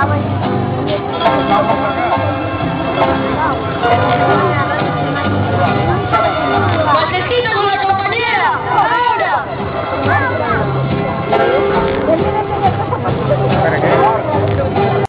妈们你你我交